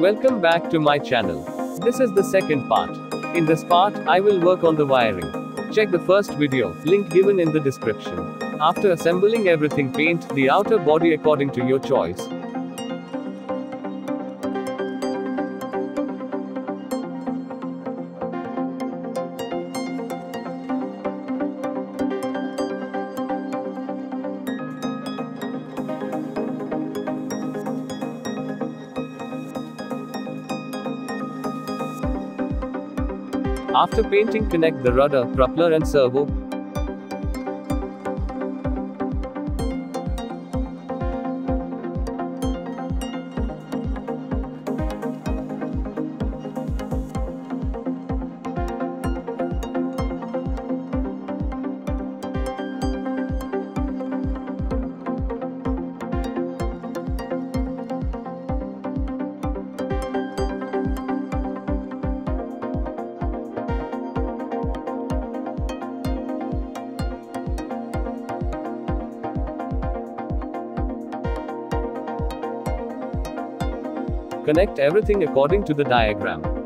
Welcome back to my channel. This is the second part. In this part, I will work on the wiring. Check the first video, link given in the description. After assembling everything paint the outer body according to your choice. After painting connect the rudder, propeller and servo. Connect everything according to the diagram.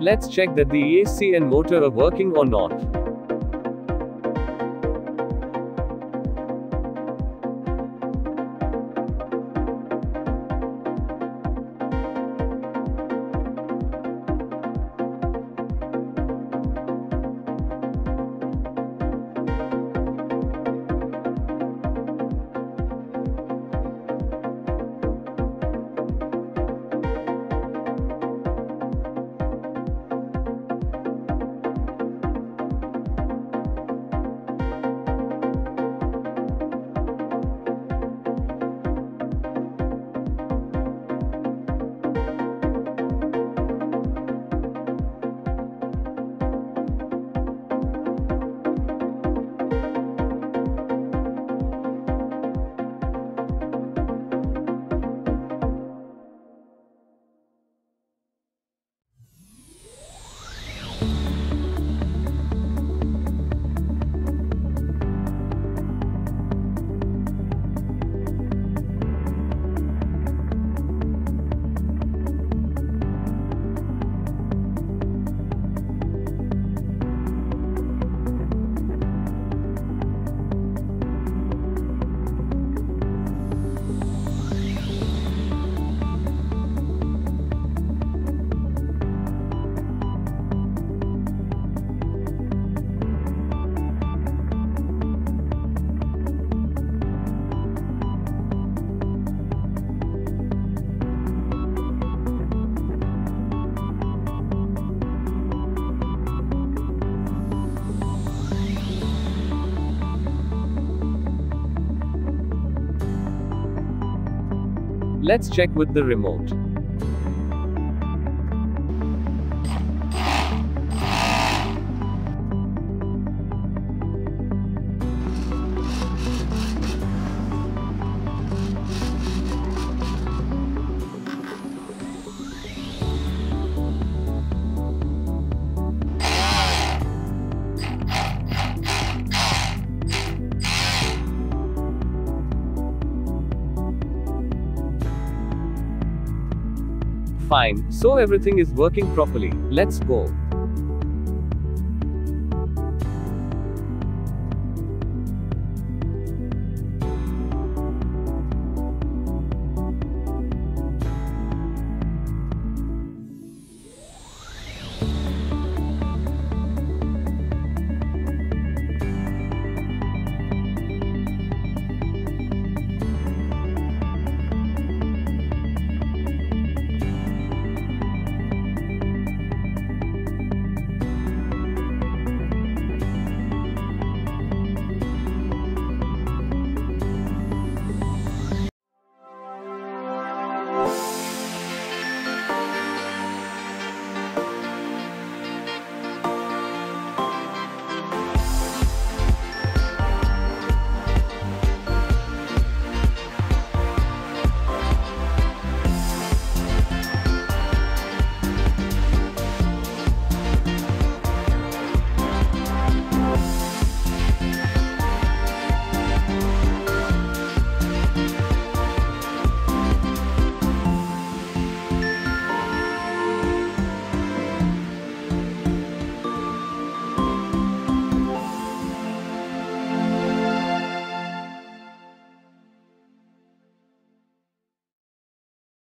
Let's check that the ESC and motor are working or not. Let's check with the remote. Fine, so everything is working properly. Let's go.